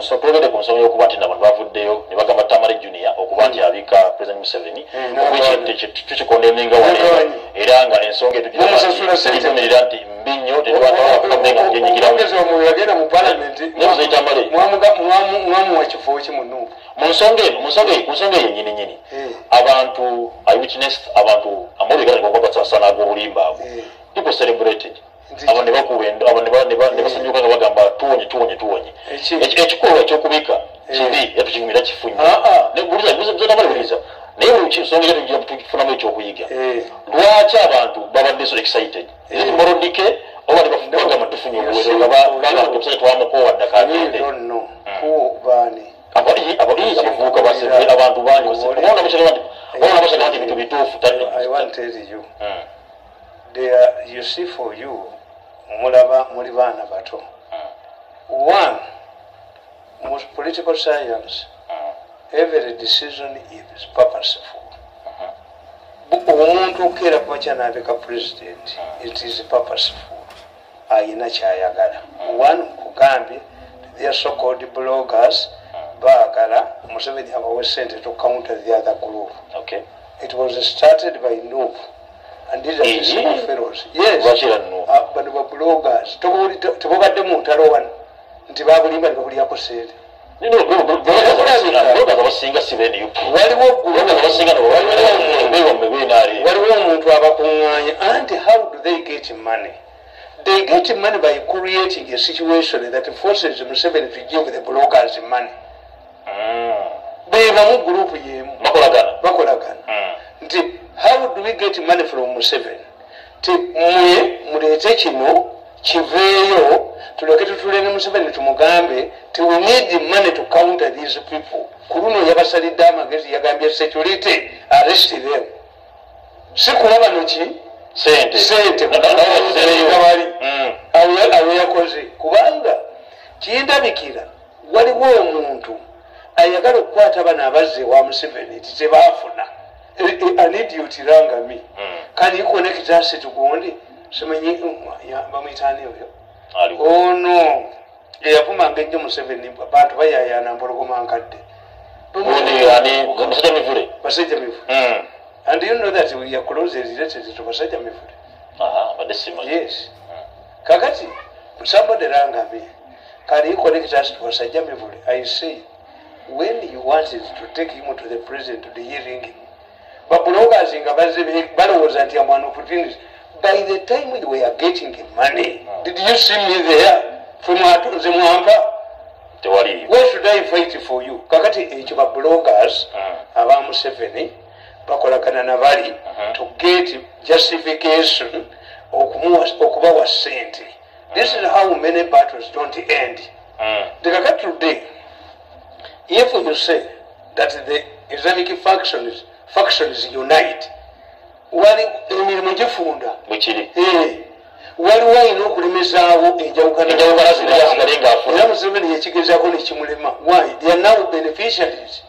twogedde ku nsonga yokuba nti nabantu bavuddeyo ne bagamba tamale junior okuba nti abika president museveni tukikondeminga wane era nga ensonga etugimerera nti mbi nnyo tetwaaamenga yagenda mu palamenti tamale. mwamuwa kifo ki munuupu mu nsonga eno mu nsonga eyo nyini nyini abantu i witness abantu amolekanakwabasana ag'obulimba abo people celebrated abo ne bakuba abo ne basanyuka nga bagamba tuwonye tuwonye tuwonye. Ekikolwa ekyokubika kibi yatukigumira kifunyabuliza naye nsonga tukifunamu ekyokuyiga. Lwaki abantu babadde so excited? Morodike oba nebagamba tufunye obuwerobamusajja twamukowa ddaka agende. abavubuka abantu bangi obaona bashaga nti bintu bituufu are you see for you mulaba muli baana bato. One mu political science every decision is purposeful. Omuntu okukeera kumakya nabeka president it is purposeful. Ayina kyayagala. One kugambye their so called bloggers baagala museveni abawe sente to counter the other group. Okay. it was started by noob and these are the same fellows yes bano ba bloggers tebubadde mu ntalo wano nti babulimba ne babulyako sente waliwo omuntu abakuŋŋanya anti how do they get money? They get money by creating a situation that forces museveni to give the bloggers money. Bebamu gurupu yemu. Bakolagana nti how do we get money from museveni? Ti mwe muleete kino kiveeyo tuleke tutule ne museveni tumugambe ti we need money to counter these people. Ku luno yabasalidde amagezi yagambye security arrest them. Si kulaba noki sente bali. Awe yakoze. Kubanga kindabikira waliwo omuntu ayagala okukwata bano abazze wa museveni ti tebafuna anidiotirangami kani konekitase tugundi simanyi bamwitani oyo. Ono eyavumanga ennyo museveni bantu bayayana mpologoma nkadde basajja mivule and you know that we are closely related to basajja mivule yes. Kakati somebody rangami kani connectors to basajja mivule i say when you wanted to take him to the president to the hearing him balowooza nti amwana opportunity by the time we were getting the money oh. did you see me there From mwampa where should i fight for you kakati ekyo babulogas uh. aba museveni bakolagana nabali uh -huh. to get justification okubawa sente this is how many battles don't end uh. the kakati today if you say that the islamic factions factions unite. Wali emirimu gifunda. Waliwo alina okulemesaawo enjawukanaera museveni yekigezako nekimulema. Why? They are now beneficiaries.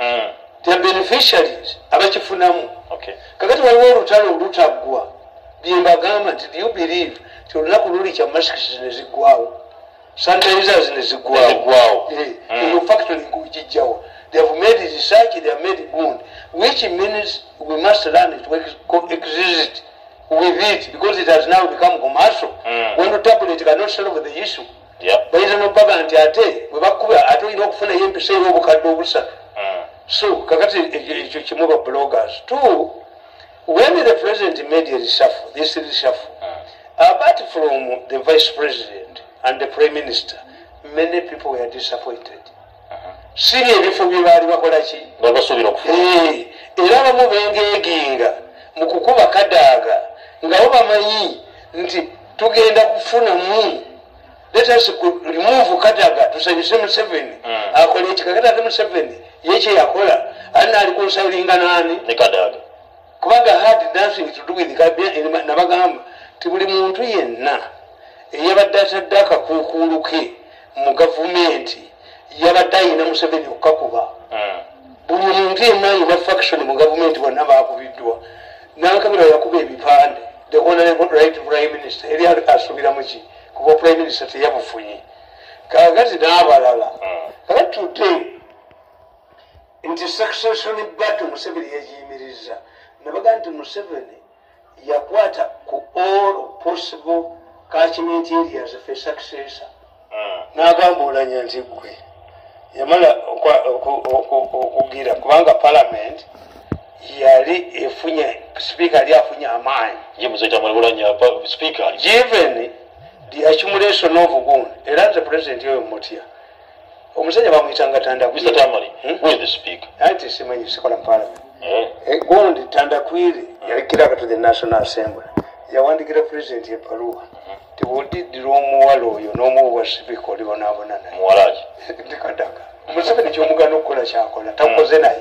Mm. they are beneficiaries abakifunamu. Kakati waliwo olutalo olutaggwa byembagamba nti you believe? Ti olunaku luli kya maskis nezigwawo sanitizers nezigwawo eyo factory ngokijjawo they have made research they have made good. Which means we must learn to exist with it because it has now become commercial. Mm. when the tablet cannot solve the issue. Bayinza nobaga nti ate webakuba ate olina okufunayo empisa era obukadde obusatu so kakati ekyo kimu ba bloggers. Two when the president made a reshuffle this reshuffle apart from the vice president and the prime minister many people were disappointed siri ebifo byebaali bakolaki era abamu bengeeginga mu kukuba kadaaga nga bo bamanyi nti tugenda kufunamu. Remove kadaga tusanyuse museveni akola ekikakati ate museveni yekyeyakola ali naali kunsalinga nani? Kubanga had nothing to do with nabagamba ti buli muntu yenna eyabadde atadde akakuukulu ke mu gavumenti yabadde ayina museveni okukakuba buli muntu yenna ayina faction mu gavumenti bonna bakubiddwa nankabira yakuba ebipande. The honorable right prime minister eri asubiramuki kuba prime minister teyabufunye. Kakati n'abalala kakati tutte nti succession battle museveni yagiyimiriza nabaga nti museveni yakwata ku all possible catchment areas fe successor. N'agamba olanya nti gwe yamala okugira kubanga parliament yali efunye sipiika yali afunye amaanyi. Given the accumulation of gun era nze president oyo mutya omusajja bamwyitanga tandaanti simanyi sikola muparliament eh. eh, gundi tandakwiri yalikiraka to the national assembly. Yawandikira president ebaluwa ti wodiddira omuwala oyo n'omuwa sipiika olibonabona naye ndikadaga museveni kyomugana okukola kyakola takoze naye?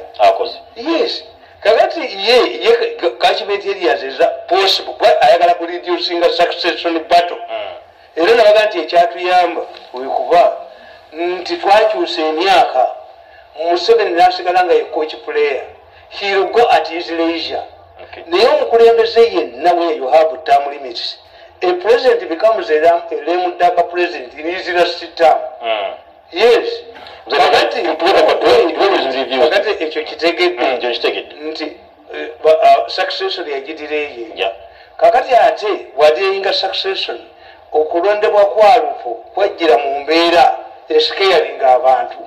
Yes. Kakati ye ye catchment areas eza possible ayagala kureducinga succession battle. Mm. era nabaga nti ekyatuyamba wekuba nti twakyusa emyaka museveni nasigala nga ye coach player. He'll go at his leisure. Naye omukulembeze yenna where you have term limits. A president becomes a lemudaka president in his last term. Mm. Yes. Kakati ekyo kitegedde mm, nti eh, uh, succession yagidira eyo kakati ate wadeyinga succession okulondebwa kwalupo kwajjira mu mbeera esikeyalinga abantu.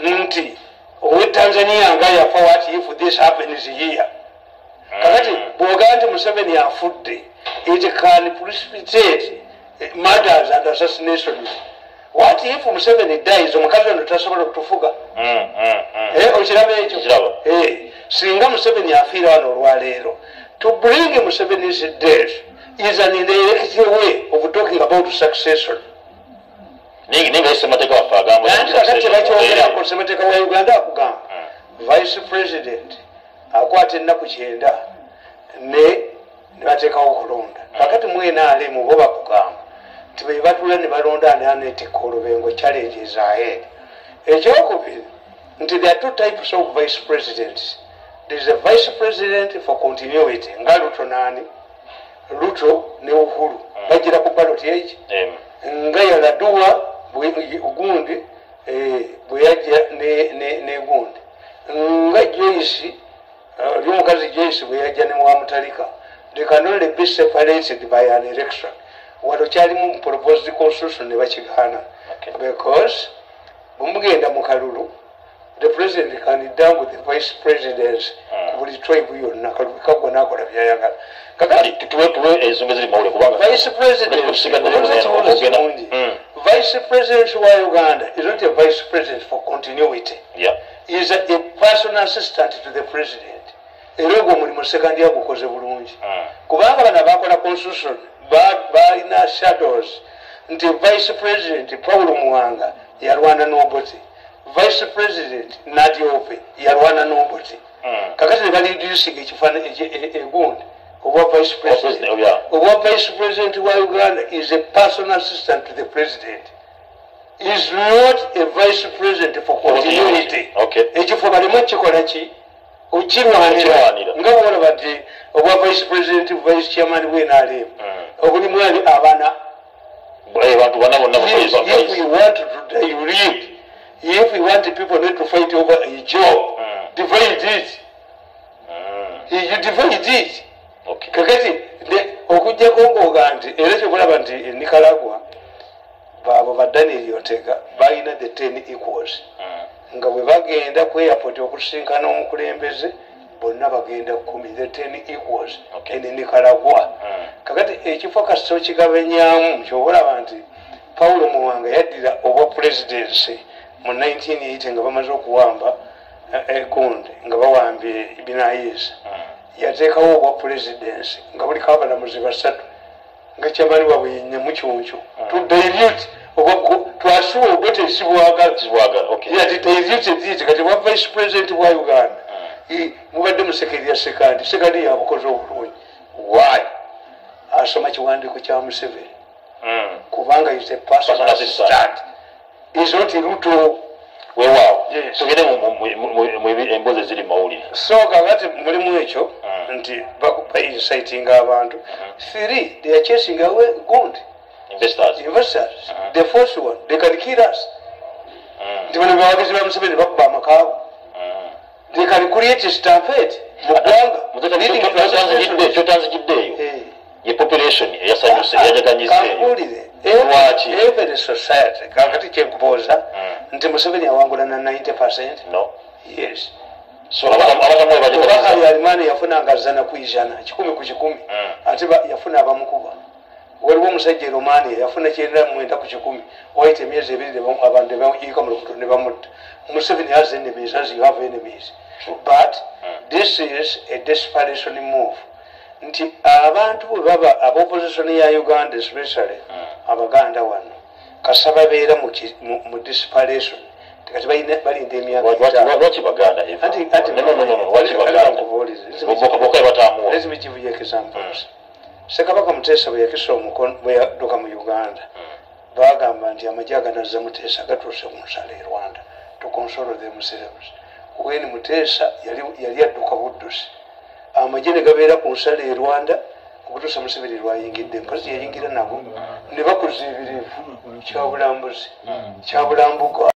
Mm. nti owe tanzania nga yafa what if this happens here? Mm. kakati bwogaa nti museveni afudde it can precipitate eh, matters and assassinations what if museveni dies? Omukazi ono tasobola okutufuga. Mm, mm, mm. Eh, okiraba ekyo? Eh, singa museveni afiira wano olwaleero to bring museveni's death is an indirect way of talking about succession. Kakatibakyogerako semateeka wa uganda akugamba vice president akwata ennaku kyenda ne nebateekawo okulonda. Kakati mwenaalemu bo bakugamba nti bebatula ne balonda ananetika olubengo challenges ahead ekyokubiri nti there are two types of vice presidents. There is a vice president for continuity. Nga luto nani? Luto ne uhuru. Mm. bagira ku baloti eki nga yaladuwa gundi eh, bweyajja negundi nga joyce oli uh, omukazi joyce bweyajja newamutalika they can only be separated by an election wano kyalimu proposed constitution ne bakigaana because bwemugenda mu kalulu the president can down with the vice president hmm. ku buli tribe yonna kalulu kagwa nakola byayagala vice president wa uganda is not a vice president for continuity yeah. is a, a personal assistant to the president era ogwo omulimu sekandi agukoze bulungi hmm. kubanga bana bakola constitution balina shadows nti vice president paul muwanga yalwana nobote vice president nadiope yalwana nobote hmm. kakati nebalidusinga egundi obwa vice president obwa vice president wa uganda is a personal assistant to the president. Is not a vice president for continuity. ekifo balimu kikola ki okirwanira nga bolaba ti obwa vice president vice chairman bwenalemu obulimu ali abana. Bantu bana bonna if we want to dilute if we want people not to fight over a job mm. divide it. Mm. you divide it. Okay. kakati okujjako ngaoga nti era kyokulaba nti nicaragua baabo badaniel otega balina the ten equals. Mm. Nga bwe bagenda ku airport okusinkana omukulembeze bonna bagenda kumi the ten equals enenikalagwa hmm. kakati ekifo kasito kigabenyamu kyobalaba nti paulo muwanga yaddira obwa presidency mu 1980 nga bamaze okuwamba egundi eh, nga bawambye binayisa hmm. yateekawo obwa presidency nga buliko abalamuzi basatu nga kyamani wabwe yenyamukyunkyu hmm. tudailut twasuba ogote sibwagala kati bwa vice president bwa uganda. Mubadde musekeri ya sekandi. Sekandi yabukoze obulungi why? Asoma kiwandiiko kya museveni. Hmm. kubanga is a personal assistant is not ruto. Wewaawo tugende emboozi eziri mawulire so kakati mulimu ekyo nti baincitinga abantu three they are chasing away gundi investors investors the first one. They can kill us nti bano bawagizi ba museveni bakuba amakaawo they can create stampede mu ggwanga kyotanzigiddeeyo ye population eyasanyuse yajaganyizeeyo lwaki every society kakati kyenkubuuza nti museveni awangula na 90 percent? No. Yes. So abatamu kubanga alimani yafuna nga zana ku ijana kikumi ku kikumi ate ba- yafuna abamukuba waliwo omusajja eromania yafuna kyenda mwenda ku kikumi waite emyezi ebiri abantu nebayiika mu lukuto ne bamutta. Museveni has enemies as you have enemies. But this is a desperation move. Nti abantu bwe baba abopposition ya uganda especially abaganda wano kasa babeera mu tikati balina- balinda emyaka etaano. lwaki Ssekabaka Muteesa bwe yakisa omukono bwe yadduka mu Uganda baagamba nti amagye aganazza Muteesa gatuuse ku nsalo e Rwanda to console themselves. When Muteesa yali yali adduka Buddusi. Amagye ne gabeera ku nsalo e Rwanda okutuusa Museveni lwayingidde mpozi yayingira nabo ne bakuza ebirivu kyabulambuzi kyabulambuga